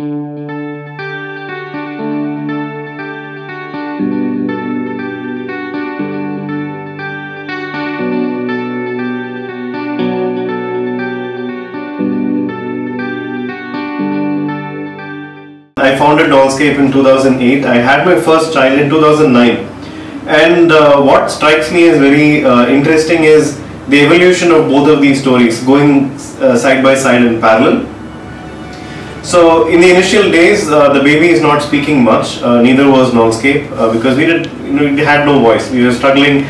I founded KNOLSKAPE in 2008. I had my first child in 2009. And uh, what strikes me as very uh, interesting is the evolution of both of these stories going uh, side by side in parallel. So in the initial days, uh, the baby is not speaking much. Uh, neither was KNOLSKAPE uh, because we did, you know, we had no voice. We were struggling.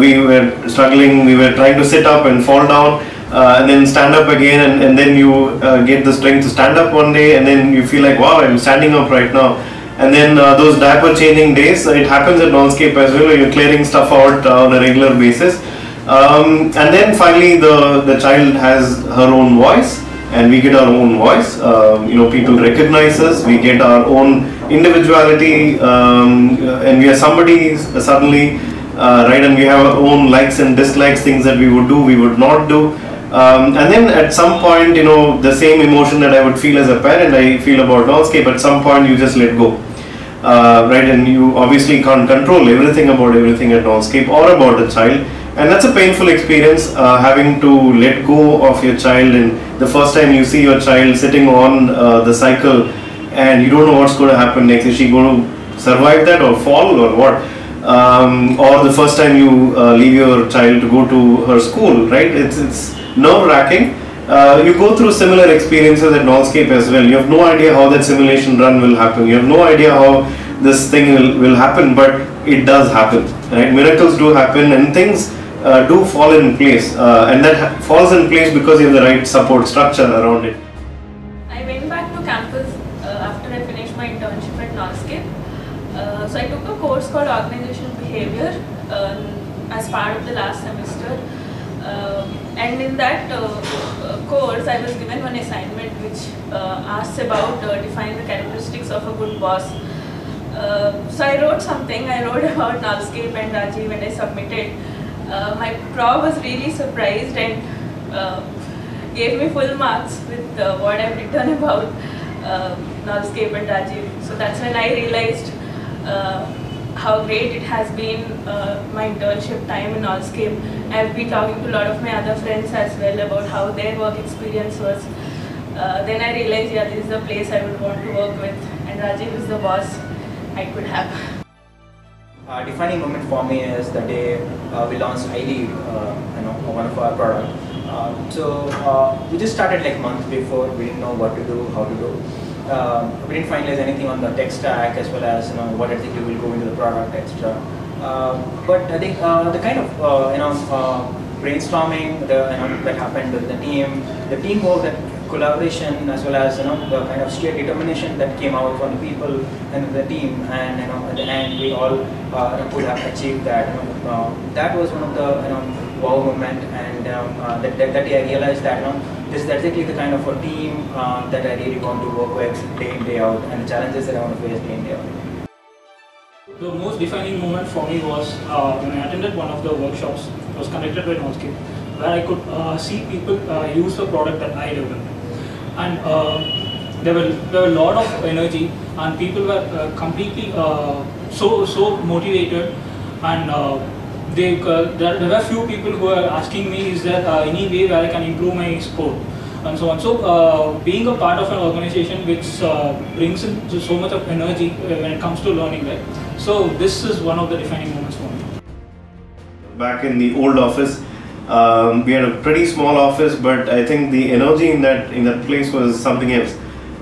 we were struggling. We were trying to sit up and fall down uh, and then stand up again and, and then you uh, get the strength to stand up one day and then you feel like wow I'm standing up right now and then uh, those diaper changing days it happens at KNOLSKAPE as well you're clearing stuff out uh, on a regular basis um, and then finally the, the child has her own voice and we get our own voice um, you know people recognize us we get our own individuality um, and we are somebody suddenly uh, right and we have our own likes and dislikes things that we would do we would not do um, and then at some point, you know, the same emotion that I would feel as a parent, I feel about KNOLSKAPE. At some point, you just let go, uh, right? And you obviously can't control everything about everything at KNOLSKAPE or about the child. And that's a painful experience, uh, having to let go of your child. And the first time you see your child sitting on uh, the cycle, and you don't know what's going to happen next. Is she going to survive that or fall or what? Um, or the first time you uh, leave your child to go to her school, right? It's it's nerve wracking. Uh, you go through similar experiences at KNOLSKAPE as well. You have no idea how that simulation run will happen. You have no idea how this thing will, will happen, but it does happen. Right? Miracles do happen and things uh, do fall in place. Uh, and that falls in place because you have the right support structure around it. I went back to campus uh, after I finished my internship at KNOLSKAPE. Uh, so I took a course called Organizational Behavior um, as part of the last semester. Uh, and in that uh, uh, course, I was given one assignment which asks about defining the characteristics of a good boss. so I wrote something. I wrote about KNOLSKAPE and Rajiv and I submitted. My prof was really surprised and gave me full marks with uh, what I've written about uh, KNOLSKAPE and Rajiv. So that's when I realized uh, how great it has been uh, my internship time in KNOLSKAPE. I've been talking to a lot of my other friends as well about how their work experience was. Uh, then I realized, yeah, this is the place I would want to work with, and Rajiv is the boss I could have. Uh, defining moment for me is the day uh, we launched ID, uh, you know, one of our product. Uh, so uh, we just started like months before. We didn't know what to do, how to do um, we didn't finalize anything on the tech stack as well as you know what exactly will go into the product, etc. Uh, but I think uh, the kind of uh, you know brainstorming the, you know, that happened with the team, the teamwork, that collaboration, as well as you know the kind of sheer determination that came out from the people and the team, and you know at the end we all uh, could have achieved that. You know, uh, that was one of the you know wow moment, and um, that, that, that I realized that you know this is exactly the kind of a team uh, that I really want to work with day in, day out, and the challenges that I want to face day in, day out. The most defining moment for me was uh, when I attended one of the workshops, it was conducted by KNOLSKAPE, where I could uh, see people uh, use the product that I developed. And uh, there, were, there were a lot of energy, and people were uh, completely so, so motivated and they, uh, there, there were few people who were asking me is there uh, any way where I can improve my sport and so on. So uh, being a part of an organization which uh, brings in so much of energy uh, when it comes to learning, right? So this is one of the defining moments for me. Back in the old office, um, we had a pretty small office, but I think the energy in that in that place was something else.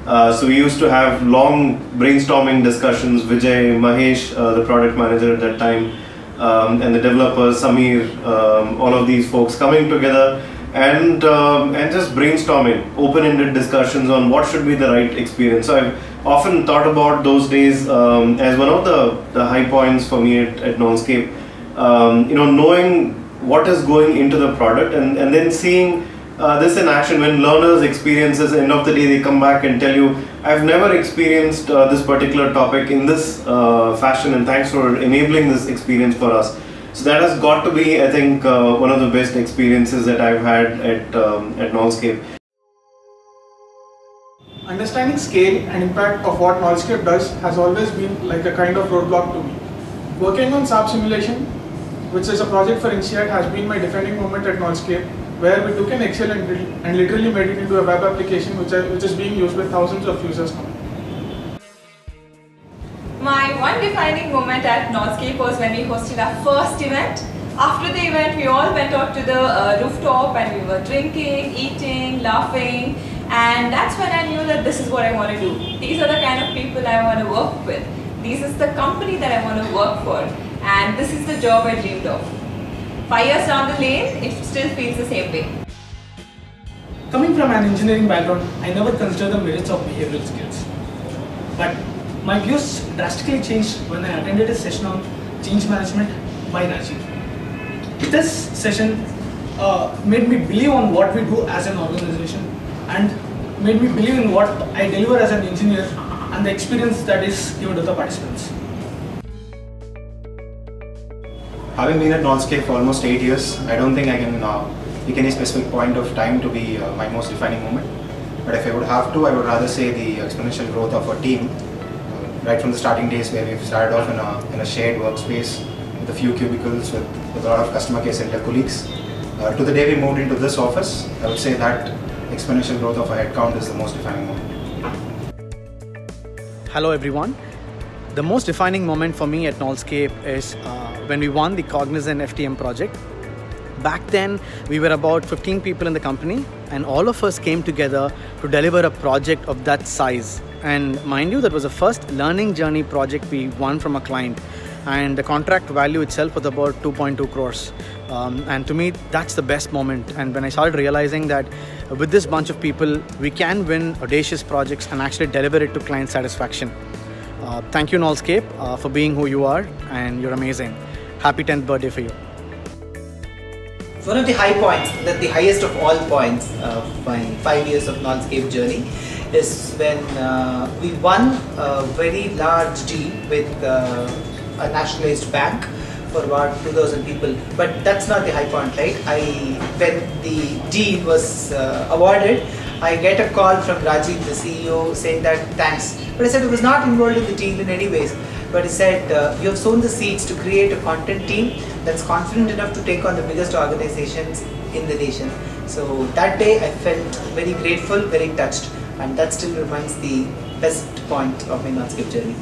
Uh, so we used to have long brainstorming discussions. Vijay, Mahesh, the product manager at that time, um, and the developers, Samir, um, all of these folks coming together and um, and just brainstorming, open-ended discussions on what should be the right experience. So I've often thought about those days um, as one of the, the high points for me at, at KNOLSKAPE. Um, you know, knowing what is going into the product and, and then seeing uh, this in action when learners experience this end of the day they come back and tell you I've never experienced uh, this particular topic in this uh, fashion and thanks for enabling this experience for us so that has got to be I think uh, one of the best experiences that I've had at um, at KNOLSKAPE Understanding scale and impact of what KNOLSKAPE does has always been like a kind of roadblock to me. Working on SAP simulation, which is a project for INSEAD, has been my defining moment at KNOLSKAPE, where we took an Excel and, and literally made it into a web application which, which is being used by thousands of users now. My one defining moment at KNOLSKAPE was when we hosted our first event. After the event, we all went out to the uh, rooftop and we were drinking, eating, laughing, and that's when I knew that this is what I want to do. These are the kind of people I want to work with. This is the company that I want to work for, and this is the job I dreamed of. Five years down the lane, it still feels the same way. Coming from an engineering background, I never considered the merits of behavioral skills. But my views drastically changed when I attended a session on change management by Rajiv. This session uh, made me believe on what we do as an organization and made me believe in what I deliver as an engineer and the experience that is given to the participants. Having been at KNOLSKAPE for almost eight years, I don't think I can uh, pick any specific point of time to be uh, my most defining moment. But if I would have to, I would rather say the exponential growth of our team, uh, right from the starting days where we've started off in a, in a shared workspace with a few cubicles with, with a lot of customer care center colleagues. Uh, to the day we moved into this office, I would say that exponential growth of our headcount is the most defining moment. Hello everyone. The most defining moment for me at KNOLSKAPE is uh, when we won the Cognizant FTM project. Back then, we were about 15 people in the company, and all of us came together to deliver a project of that size. And mind you, that was the first learning journey project we won from a client. And the contract value itself was about 2.2 crores. Um, and to me, that's the best moment. And when I started realizing that with this bunch of people, we can win audacious projects and actually deliver it to client satisfaction. Uh, thank you, KNOLSKAPE, uh, for being who you are, and you're amazing. Happy 10th birthday for you. One of the high points, that the highest of all points of my five years of KNOLSKAPE journey is when uh, we won a very large deal with uh, a nationalized bank for about 2000 people. But that's not the high point right? I when the deal was uh, awarded i get a call from rajiv the ceo saying that thanks. But i said i was not involved in the deal in any ways but he said uh, you have sown the seeds to create a content team that's confident enough to take on the biggest organizations in the nation so that day i felt very grateful very touched and that still remains the best point of my KNOLSKAPE journey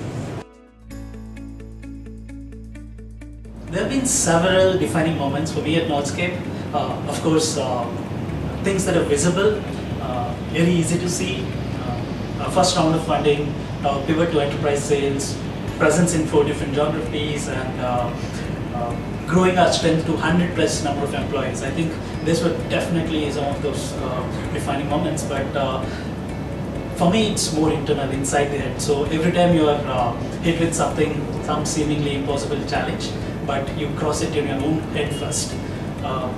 There have been several defining moments for me at KNOLSKAPE. Uh, of course, uh, things that are visible, uh, very easy to see. Uh, first round of funding, uh, pivot to enterprise sales, presence in four different geographies, and uh, growing our strength to 100 plus number of employees. I think this were definitely some of those defining moments. But for me, it's more internal, inside the head. So every time you are hit with something, some seemingly impossible challenge, but you cross it in your own head first. Uh,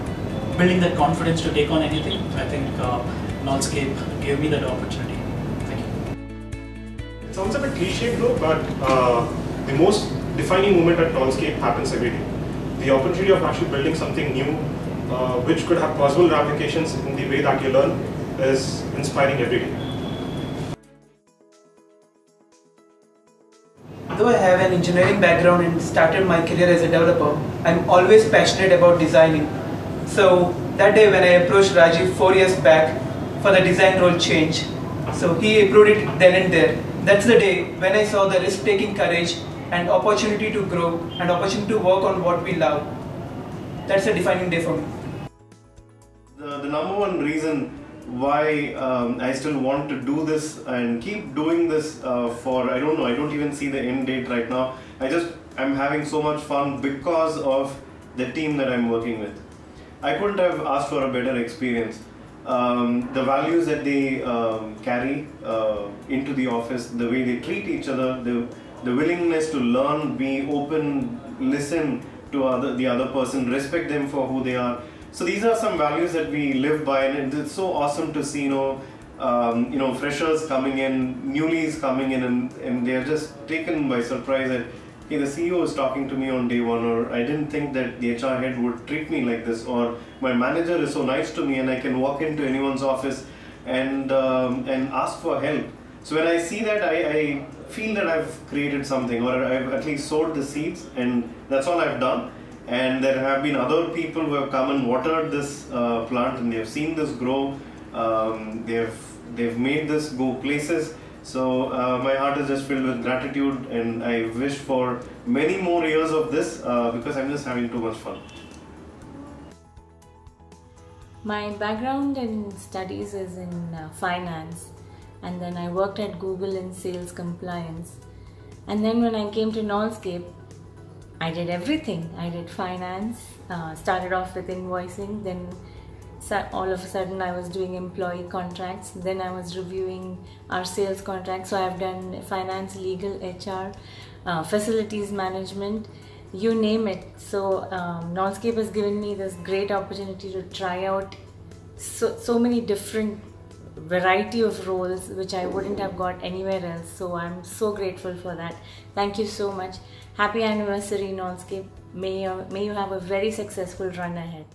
building that confidence to take on anything, I think uh, gave me that opportunity. Sounds a bit cliche though, but uh, the most defining moment at KNOLSKAPE happens every day. The opportunity of actually building something new, uh, which could have possible ramifications in the way that you learn, is inspiring every day. Though I have an engineering background and started my career as a developer, I'm always passionate about designing. So that day when I approached Rajiv four years back for the design role change, so he approved it then and there. That's the day when I saw the risk-taking courage and opportunity to grow and opportunity to work on what we love. That's a defining day for me. The, the number one reason why um, I still want to do this and keep doing this uh, for I don't know I don't even see the end date right now I just I'm having so much fun because of the team that I'm working with I couldn't have asked for a better experience um, the values that they um, carry uh, into the office the way they treat each other the the willingness to learn be open listen to other the other person respect them for who they are. So these are some values that we live by, and it's so awesome to see, you know, um, you know, freshers coming in, newlies coming in, and, and they're just taken by surprise hey, the CEO is talking to me on day one, or I didn't think that the HR head would treat me like this, or my manager is so nice to me, and I can walk into anyone's office and um, and ask for help. So when I see that, I, I feel that I've created something, or I've at least sowed the seeds, and that's all I've done. And there have been other people who have come and watered this uh, plant, and they've seen this grow. Um, they've they've made this go places. So uh, my heart is just filled with gratitude, and I wish for many more years of this uh, because I'm just having too much fun. My background in studies is in uh, finance, and then I worked at Google in sales compliance. And then when I came to Knowledgescape, I did everything. I did finance, uh, started off with invoicing, then all of a sudden I was doing employee contracts, then I was reviewing our sales contracts. So I've done finance, legal, HR, uh, facilities management, you name it. So um, Knowledgescape has given me this great opportunity to try out so, so many different variety of roles which I wouldn't have got anywhere else. So I'm so grateful for that. Thank you so much. Happy anniversary Knowledgescape. May you, may you have a very successful run ahead.